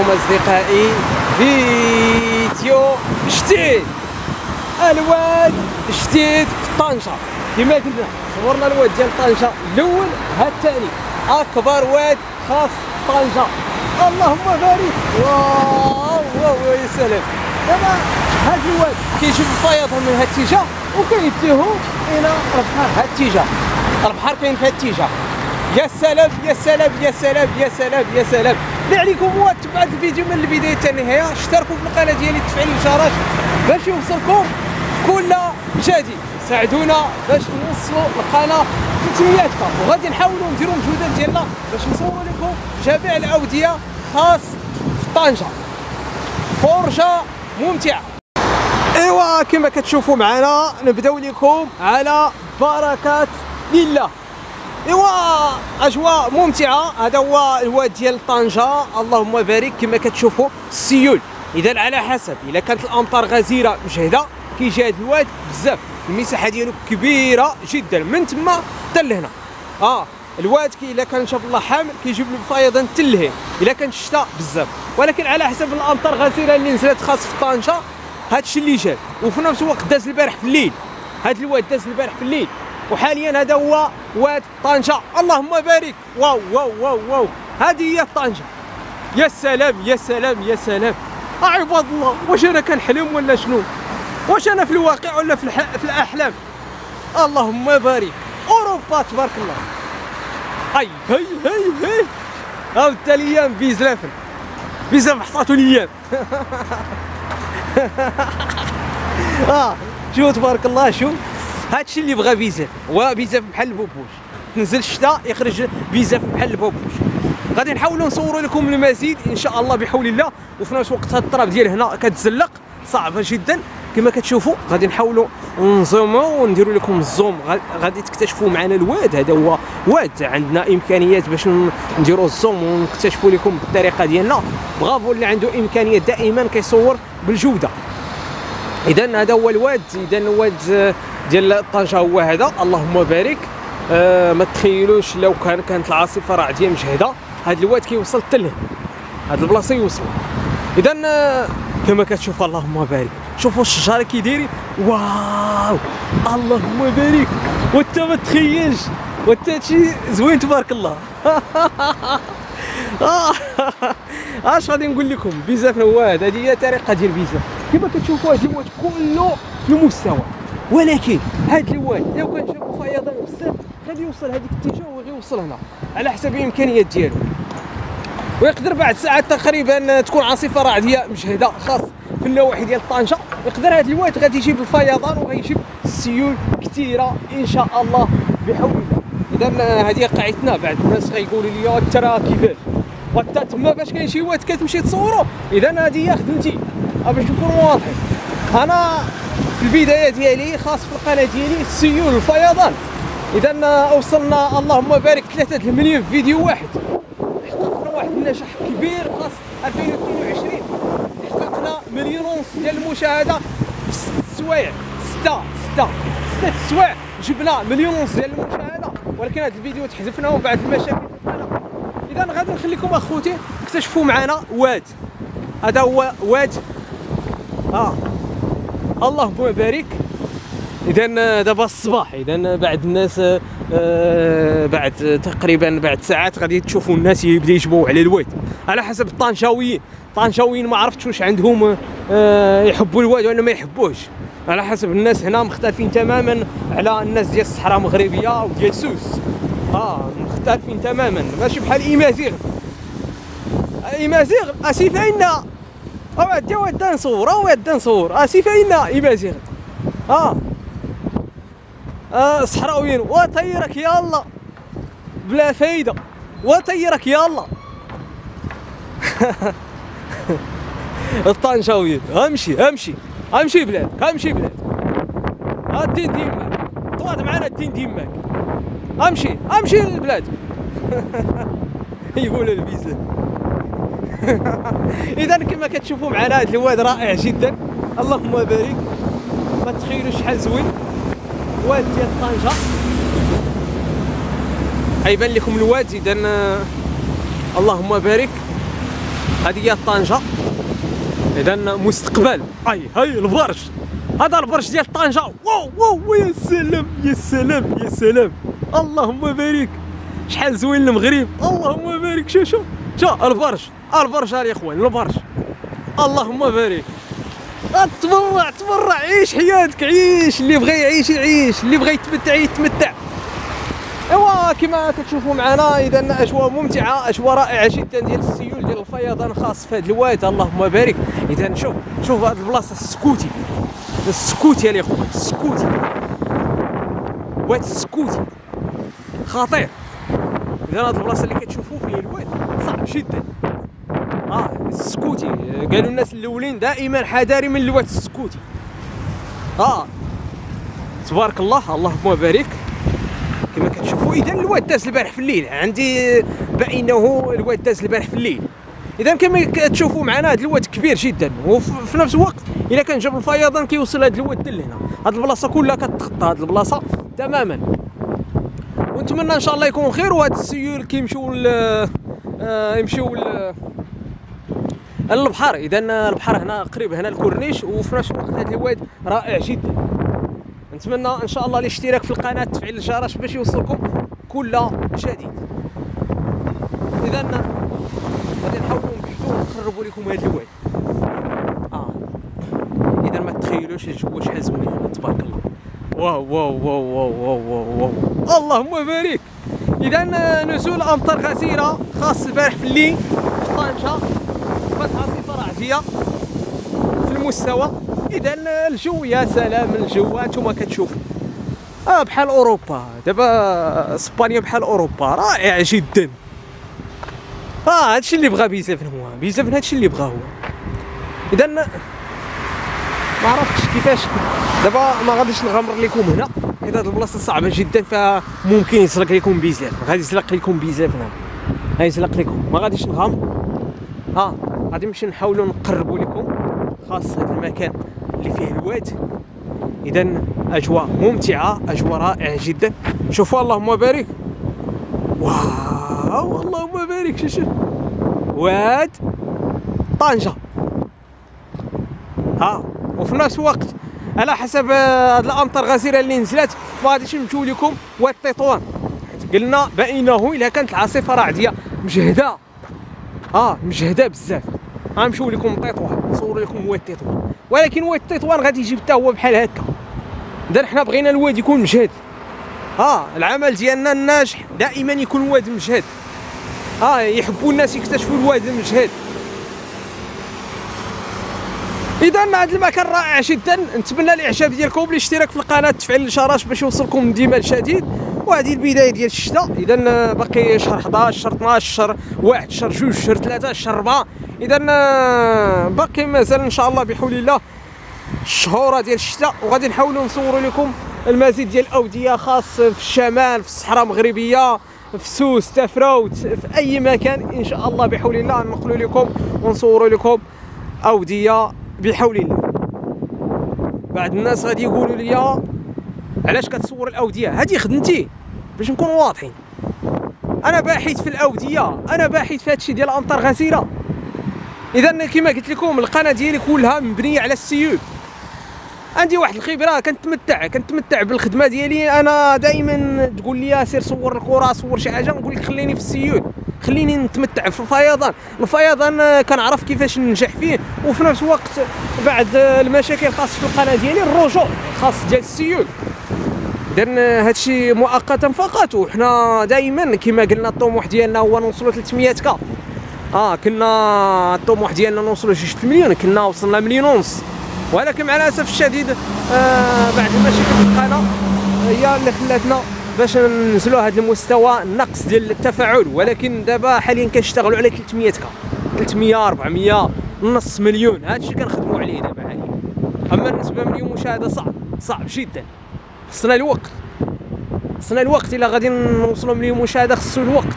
عليكم أصدقائي فيديو جديد. الواد جديد في طنجة. كما قلنا صورنا الواد ديال طنجة الأول ها الثاني. أكبر واد خاص طنجة. اللهم بارك. واو واو يا سلام. دابا هاد الواد كيجيب الفيض من هاد الاتجاه وكيديهم إلى البحر هاد الاتجاه البحر كاين في هاد الاتجاه يا سلام يا سلام يا سلام يا سلام يا سلام. اللي عليكم هو تبعوا الفيديو من البداية حتى النهاية. اشتركوا في القناة ديالي تفعيل الجرس باش يوصلكم كل جديد. ساعدونا باش نوصلوا القناة 300 وغادي نحاولوا نديروا مجهودات ديالنا باش نصوروا لكم جميع الأودية خاص في طنجة. فرجة ممتعة. إيوا كما كتشوفوا معنا نبداو لكم على بركات لله. إيوا أجواء ممتعة. هذا هو الواد ديال طنجة. اللهم بارك كما كتشوفوا السيول. إذا على حسب اذا كانت الأمطار غزيرة مجهدة كيجي هذا الواد بزاف. المساحة ديالو كبيرة جدا من تما حتى لهنا. آه الواد كي إلا كان شاف الله حامل كيجيب له فيضان حتى لهين إلا كان الشتاء بزاف. ولكن على حسب الأمطار غزيرة اللي نزلت خاص في طنجة هادشي اللي جاب. وفي نفس الوقت داز البارح في الليل. هاد الواد داز البارح في الليل. وحاليا هذا هو واد طنجة. اللهم بارك. wow wow wow wow. هذه هي طنجة. يا سلام يا سلام يا سلام. عباد الله واش أنا كنحلم ولا شنو؟ واش أنا في الواقع ولا في, الح... في الأحلام؟ اللهم بارك. أوروبا تبارك الله. هاي هاي هاي هاي. هاو الأيام بيزلافن بزاف حطاتو الأيام آه شو تبارك الله شو هادشي اللي بغى بيزاف هو بيزاف بحال البوبوش. تنزل الشتاء يخرج بيزاف بحال البوبوش. غادي نحاولوا نصوروا لكم المزيد إن شاء الله بحول الله. وفي نفس الوقت هاد التراب ديال هنا كتزلق صعبه جدا. كما كتشوفوا غادي نحاولوا نزوموا ونديروا لكم ال zoom. غادي تكتشفوا معنا الواد. هذا هو واد. عندنا إمكانيات باش نديروا الزوم ونكتشفوا لكم بالطريقة ديالنا. برافو اللي عنده امكانيات دائما كيصور بالجودة. اذا هذا هو الواد. اذا الواد ديال طنجه هو هذا. اللهم بارك. آه ما تخيلوش لو كان كانت العاصفة راعديه مجهده هذا. الواد كيوصل حتى لهنا. هذه البلاصة يوصل. اذا آه كما كتشوف اللهم بارك. شوفوا الشجرة كي دايرين واو! اللهم بارك. وانت ما تخيلش. وانت هادشي زوين تبارك الله. اش غادي نقول لكم؟ بزاف نواد هذه هي طريقة ديال بزاف كما كتشوفوا هذا الواد كله في المستوى. ولكن هذا الواد لو كان شافوا فيضان بزاف غادي يوصل هذيك الاتجاه وغادي يوصل هنا على حسب الإمكانيات ديالو. ويقدر بعد ساعات تقريبا تكون عاصفة رعديه مجهدة خاص في النواحي ديال طنجه يقدر هذا الواد غادي يجيب الفيضان وغيجيب السيول كثيرة إن شاء الله بحول الله. إذا هذه قاعدتنا بعد الناس غيقولوا لي ترى كيفاش؟ وانت تما فاش كاين شي واد كتمشي تصورو إذا هذه هي خدمتي باش نكونوا واضحين. أنا البداية ديالي خاص في القناة ديالي السيول الفيضان. اذا وصلنا اللهم بارك 3 المليون في فيديو واحد. حققنا واحد النجاح كبير خاص 2022 حققنا مليون ونص ديال المشاهدة في ست سوايع. ستة ستة ستة سوايع جبنا مليون ونص ديال المشاهدة. ولكن هذا الفيديو تحذفنا وبعد المشاكل في القناة. اذا غادي نخليكم أخوتي اكتشفوا معنا واد. هذا هو واد. آه. اللهم بارك اذا دابا الصباح. اذا بعد الناس آه بعد تقريبا بعد ساعات غادي تشوفوا الناس يبدا يجمعوا على الواد. على حسب الطنجاويين الطنجاويين ما عرفتش واش عندهم آه يحبوا الواد ولا ما يحبوش. على حسب الناس هنا مختلفين تماما على الناس ديال الصحراء المغربية وديال سوس. آه مختلفين تماما. ماشي بحال إيمازيغ. إيمازيغ اسي أو عدا ودا نصور أو عدا نصور اسي فاينا ايمازيغ آه. آه صحراويين وطيرك الله. بلا فايدة. وطيرك الله. الطنجاويين امشي امشي. امشي بلاد امشي بلاد. الدين ديماك طواد معنا الدين ديماك امشي امشي للبلاد. يقول الفيزا. إذا كما كتشوفوا معنا هذا الواد رائع جدا. اللهم بارك. ما تخيلوا شحال زوين. واد ديال طنجة. غيبان لكم الواد إذا اللهم بارك. هذه هي طنجة. إذا مستقبل. أي هاي البرج. هذا البرج ديال طنجة. واو واو يا سلام يا سلام يا سلام. اللهم بارك. شحال زوين المغرب. اللهم بارك. شوف شوف شوف البرج. البرج يا إخوان البرج اللهم بارك. تبرع تبرع عيش حياتك عيش اللي بغى يعيش يعيش. اللي بغى يتمتع يتمتع. ايوا كما كتشوفوا معنا اذا أجواء ممتعة أجواء رائعة جدا ديال السيول ديال الفيضان خاص في هذا الواد اللهم بارك. اذا شوف شوف هذه البلاصة السكوتي. السكوتي يا الاخوان السكوتي. واد السكوتي. خطير. اذا هذه البلاصة اللي كتشوفوا فيها الواد صعب جدا. آه السكوتي قالوا الناس الأولين دائما حذاري من الواد السكوتي آه. تبارك الله اللهم بارك. كما كتشوفوا اذا الواد داز البارح في الليل. عندي بانه الواد داز البارح في الليل. اذا كما كتشوفوا معنا هذا الواد كبير جدا. وفي نفس الوقت اذا كان جاب الفيضان كيوصل هذا الواد لهنا هذه البلاصة كلها كتخطى هذه البلاصة تماما. ونتمنى إن شاء الله يكون خير وهاد السيول كيمشيو آه يمشيو البحر. اذا البحر هنا قريب هنا الكورنيش وفي نفس الوقت هذا الواد رائع جدا. نتمنى إن شاء الله الاشتراك في القناة تفعيل الجرس باش يوصلكم كل جديد. اذا غادي نحاولوا نبحثوا ونقربوا لكم هذا الواد. آه. اذا ما تخيلوش الجو شحال زوين تبارك الله. واو واو واو واو واو واو. اللهم بارك. اذا نزول أمطار غزيرة خاص البارح في الليل في طنجة. كانت عاصفه رعديه في المستوى. إذا الجو يا سلام الجو أنتم كتشوفوا. آه بحال أوروبا. دابا إسبانيا بحال أوروبا رائع جدا. آه هادشي اللي بغا بيزافن هو بيزافن هادشي اللي بغا هو. اذا ما عرفتش كيفاش. دابا ما غاديش نغامر لكم هنا. حيت هاد البلاصة صعبة جدا فممكن يسلق لكم بزاف غادي يسلق لكم بزاف هنا. غيسلق لكم. ما غاديش نغامر. ها. غادي نمشي نحاولوا نقربوا لكم خاص هذا المكان اللي فيه الواد. اذا أجواء ممتعة أجواء رائعة جدا. شوفوا اللهم بارك واو اللهم بارك شوف شوف واد طنجة. ها وفي نفس الوقت على حسب هاد الأمطار الغزيرة اللي نزلت ما غاديش نمشيو لكم واد تطوان قلنا بأنه إلا كانت العاصفة رعديه مجهدة. آه مجهدة بزاف. غنمشيو لكم تطوان نصور لكم واد تطوان ولكن واد تطوان غادي يجيب حتى هو بحال هكا. اذا حنا بغينا الواد يكون مجهد. آه العمل ديالنا الناجح. دائما يكون واد مجهد. آه يحبوا الناس يكتشفوا الواد المجهد إذا هذا المكان رائع جدا. نتمنى الإعجاب ديالكم. الاشتراك في القناة تفعيل الجرس باش يوصلكم ديما الجديد وهذه البداية ديال الشتاء. إذا باقي شهر 11 شهر 12 شهر 1 شهر 2 شهر 3 شهر 4 إذا باقي مازال إن شاء الله بحول الله الشهور ديال الشتاء. وغادي نحاولوا نصوروا لكم المزيد ديال الأودية خاص في الشمال في الصحراء المغربية في سوس تفراوت في أي مكان. إن شاء الله بحول الله ننقلوا لكم ونصوروا لكم أودية بحول الله. بعض الناس غادي يقولوا لي علاش كتصور الأودية؟ هذه خدمتي. باش نكونوا واضحين. أنا باحث في الأودية أنا باحث في هادشي ديال الامطار غزيرة. اذا كما قلت لكم القناة ديالي كلها مبنية على السيول عندي واحد الخبرة كنتمتع كنتمتع بالخدمة ديالي. أنا دائما تقول لي سير صور الكرة صور شي حاجة. نقول لك خليني في السيول خليني نتمتع في الفيضان. الفيضان كنعرف كيفاش ننجح فيه وفي نفس الوقت بعد المشاكل الخاصه في القناة ديالي الرجوع خاص ديال السيول اذا هادشي مؤقتا فقط وحنا دائما كما قلنا الطموح ديالنا هو نوصلوا 300 كا. آه كنا الطموح ديالنا نوصلوا شي 6 مليون كنا وصلنا مليون ونص. ولكن مع الاسف الشديد آه بعد المشاكل في القناة هي اللي خلاتنا باش ننزلوا هذا المستوى النقص ديال التفاعل. ولكن دابا حاليا كنشتغلوا على 300 كا. 300 400 نص مليون. هذا الشيء كنخدموا عليه دابا حاليا. أما بالنسبة مشاهدة صعب صعب جدا. خصنا الوقت. خصنا الوقت إلا غادي نوصلوا مليون مشاهده خصو الوقت.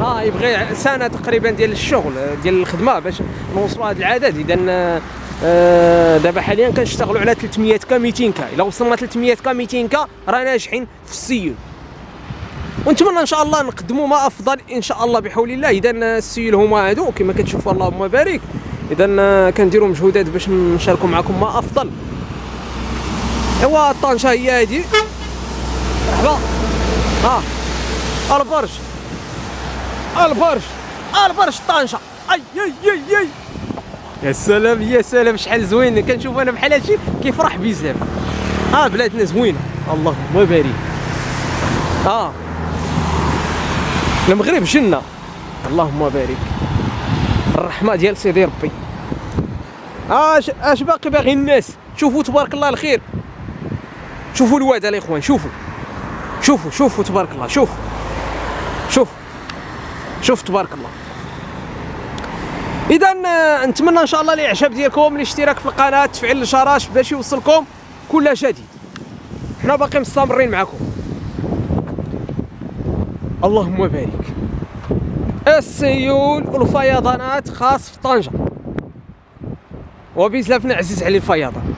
آه يبغي سنة تقريبا ديال الشغل ديال الخدمة باش نوصلوا هذا العدد. اذا آه دابا حاليا كنشتغلوا على 300 كا 200 كا. إلا وصلنا 300 كا 200 كا راه ناجحين في السيول. ونتمنى إن شاء الله نقدموا ما أفضل إن شاء الله بحول الله. اذا السيول هما هادو كما كتشوفوا اللهم بارك اذا كنديروا مجهودات باش نشاركوا معكم ما أفضل. ايوا الطنجه هي هادي مرحبا. ها البرج البرج البرج طنجة. أي أي أي أي. يا سلام يا سلام شحال زوين. كنشوف أنا بحال هادشي كيفرح بزاف. آه بلادنا زوينة. اللهم بارك آه المغرب جنة. اللهم بارك. الرحمة ديال سيدي ربي. آش آش باقي باغي الناس؟ شوفوا تبارك الله الخير. شوفوا الواد الاخوان شوفوا. شوفوا شوفوا تبارك الله شوف شوف شوف تبارك الله. اذا آه، نتمنى إن شاء الله الإعجاب ديالكم الاشتراك في القناة تفعيل الجرس باش يوصلكم كل جديد. حنا باقي مستمرين معكم. اللهم بارك. السيول والفيضانات خاص في طنجة. وبزلافنا عزيز عليه الفيضان.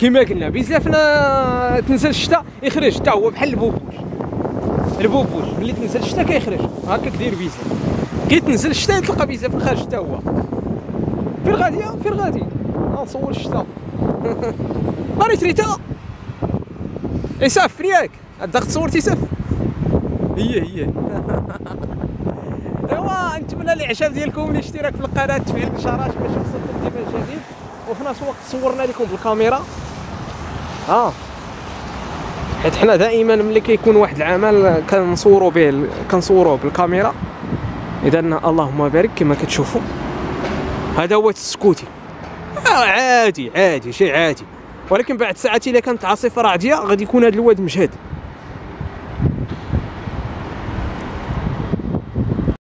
كما قلنا بزلافنا تنزل الشتاء يخرج. حتى هو بحال البوبوش. البوبوش ملي تنزل الشتاء كيخرج. هكا كدير بزاف. كي تنزل الشتاء تلقى بزاف الخارج حتى هو. فين غادي؟ فين غادي؟ نصور الشتاء ماري تريتا يسافر ياك الضغط صورتي سف هي هي. ايوا نتمنى الاعجاب ديالكم الاشتراك في القناة تفعيل الجرس باش يوصلكم ديما الجديد. وفي نفس الوقت صورنا لكم بالكاميرا. آه. حيت حنا دائما ملي كيكون واحد العمل كنصوروا به كنصوروه بالكاميرا. إذا اللهم بارك كما كتشوفوا هذا هو السكوتي. آه عادي عادي شيء عادي. ولكن بعد ساعات إلا كانت عاصفة رعديه غادي يكون هذا الواد مجهد